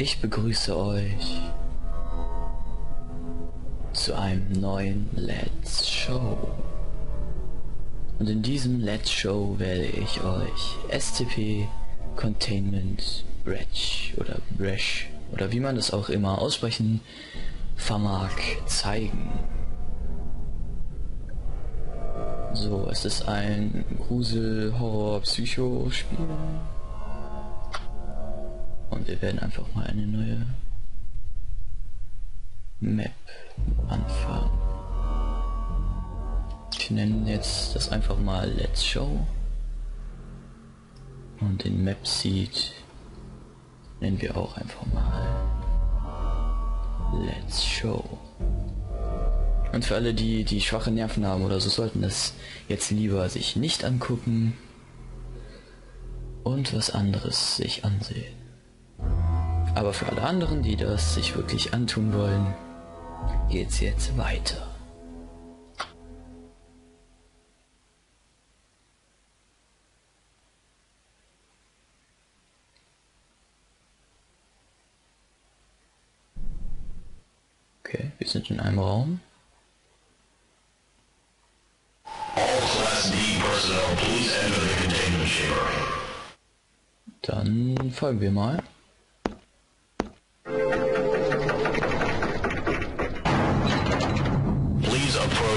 Ich begrüße euch zu einem neuen Let's Show. Und in diesem Let's Show werde ich euch SCP Containment Breach oder Breach oder wie man das auch immer aussprechen vermag zeigen. So, es ist ein Grusel-Horror-Psycho-Spiel. Und wir werden einfach mal eine neue Map anfangen. Ich nenne jetzt das einfach mal Let's Show. Und den Map Seed nennen wir auch einfach mal Let's Show. Und für alle, die die schwache Nerven haben oder so, sollten das jetzt lieber sich nicht angucken und was anderes sich ansehen. Aber für alle anderen, die das sich wirklich antun wollen, geht's jetzt weiter. Okay, wir sind in einem Raum. Dann folgen wir mal.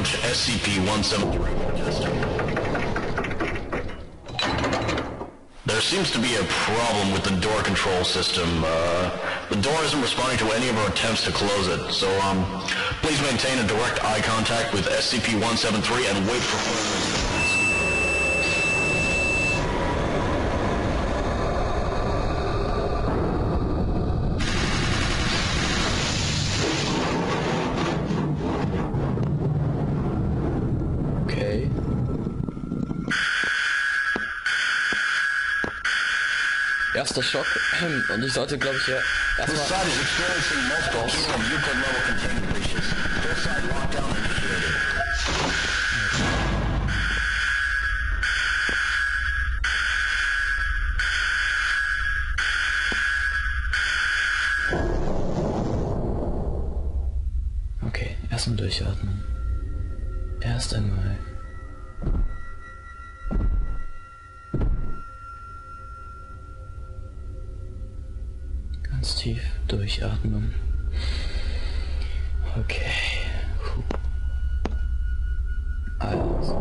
Approach SCP-173 There seems to be a problem with the door control system. Uh, the door isn't responding to any of our attempts to close it, so um, please maintain a direct eye contact with SCP-173 and wait for further Erster Schock. Und ich sollte, glaube ich, ja erstmal... Okay, erstmal durchatmen. Erst einmal. Ganz tief durchatmen. Okay. Also.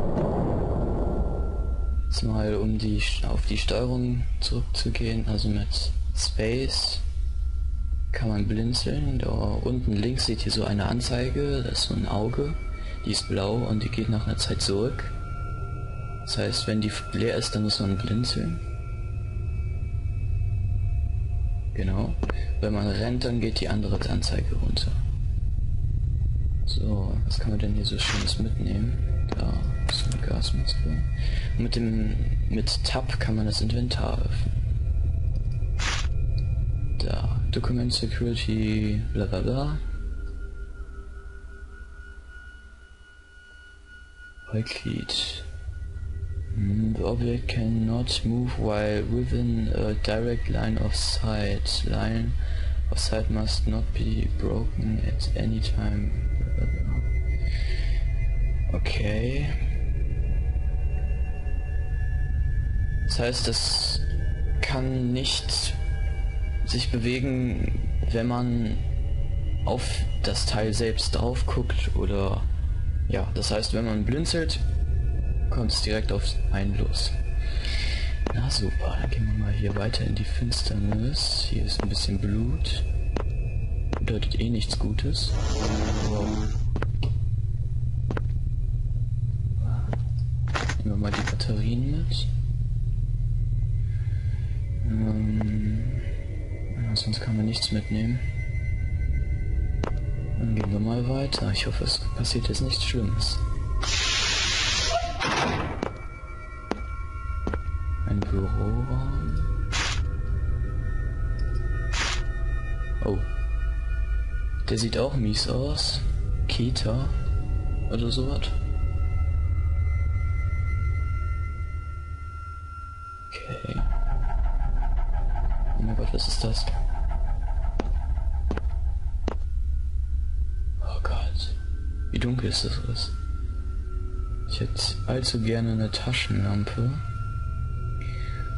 Jetzt mal um die auf die Steuerung zurückzugehen, also mit Space kann man blinzeln. Da unten links seht ihr so eine Anzeige, das ist so ein Auge, die ist blau und die geht nach einer Zeit zurück. Das heißt, wenn die leer ist, dann muss man blinzeln. Genau. Wenn man rennt, dann geht die andere Anzeige runter. So, was kann man denn hier so schönes mitnehmen? Da ist eine Gasmaske. Und mit dem mit Tab kann man das Inventar öffnen. Da, Document Security, bla bla bla. Hmm, The object cannot move while within a direct line of sight. Line of sight must not be broken at any time. Okay. Das heißt, es kann nicht sich bewegen, wenn man auf das Teil selbst drauf guckt oder ja, das heißt, wenn man blinzelt, kommt es direkt auf einen los. Na super, dann gehen wir mal hier weiter in die Finsternis. Hier ist ein bisschen Blut. Bedeutet eh nichts Gutes. Wow. Nehmen wir mal die Batterien mit. Ähm, sonst kann man nichts mitnehmen. Dann gehen wir mal weiter. Ich hoffe, es passiert jetzt nichts Schlimmes. Ein Büroraum. Oh. Der sieht auch mies aus. Kita oder sowas. Okay. Oh mein Gott, was ist das? Oh Gott. Wie dunkel ist das? alles? Ich hätte allzu gerne eine Taschenlampe.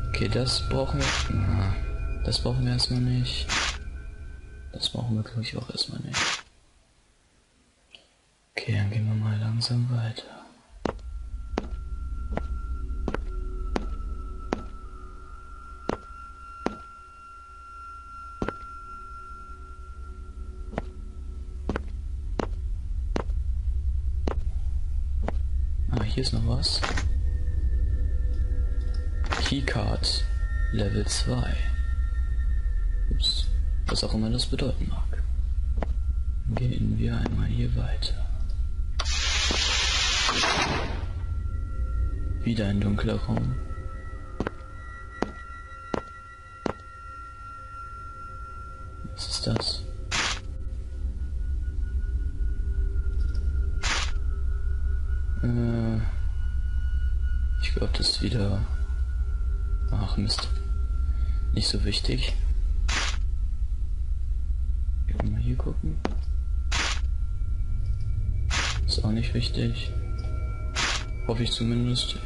Okay, das brauchen wir. Na, das brauchen wir erstmal nicht. Das brauchen wir glaube ich auch erstmal nicht. Okay, dann gehen wir mal langsam weiter. Ah, hier ist noch was. Keycard Level 2. Ups, was auch immer das bedeuten mag. Gehen wir einmal hier weiter. Wieder ein dunkler Raum. Äh, ich glaube, das ist wieder... Ach Mist. Nicht so wichtig. Ich will mal hier gucken. Ist auch nicht wichtig. Hoffe ich zumindest.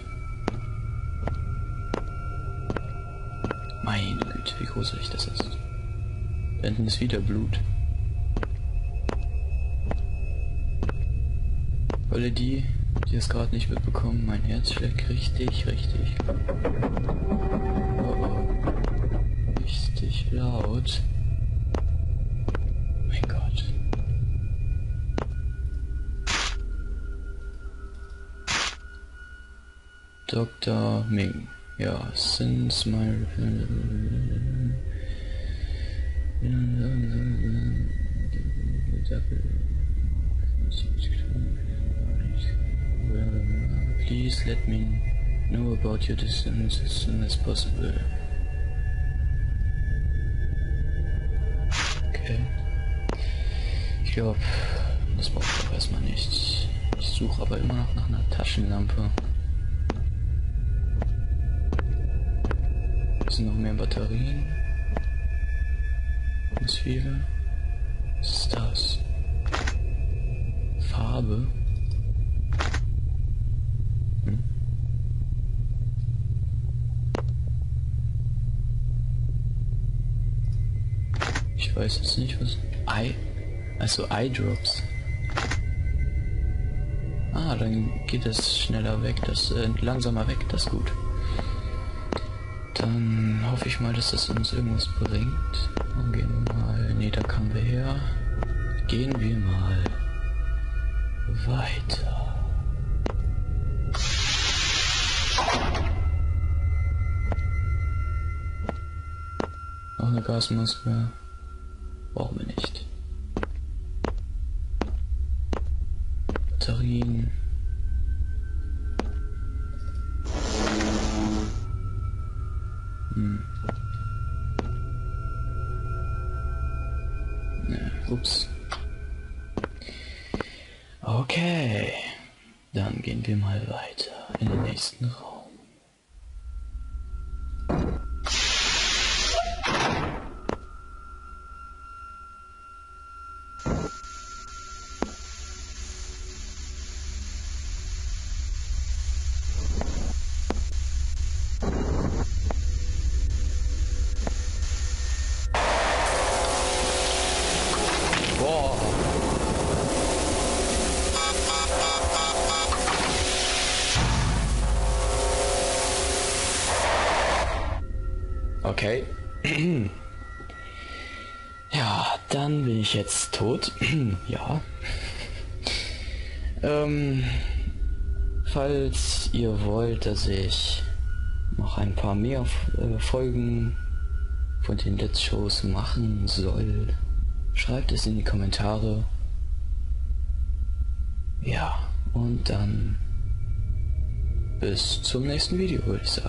Meine Güte, wie gruselig das ist. Da ist wieder Blut. Alle die, die es gerade nicht mitbekommen, mein Herz schlägt richtig, richtig. Oh oh. Richtig laut. Mein Gott. Dr. Ming. Ja, since my Please let me know about your decisions as soon as possible. Okay. Ich glaube, das braucht auch erstmal nicht. Ich suche aber immer noch nach einer Taschenlampe. Hier sind noch mehr Batterien. Ganz viele. Was ist das? Farbe. Hm. Ich weiß jetzt nicht, was... Eye... Also Eye Drops. Ah, dann geht es schneller weg, das äh, langsamer weg, das ist gut. Dann hoffe ich mal, dass das uns irgendwas bringt. Dann gehen wir mal. Ne, da kamen wir her. Gehen wir mal weiter. Noch eine Gasmaske. Brauchen wir nicht. Batterien. Hm. Ne, ups. Okay. Dann gehen wir mal weiter in den nächsten Raum. Okay. Ja, dann bin ich jetzt tot. ja. ähm, falls ihr wollt, dass ich noch ein paar mehr äh, Folgen von den Let's Shows machen soll, schreibt es in die Kommentare. Ja, und dann bis zum nächsten Video, würde ich sagen.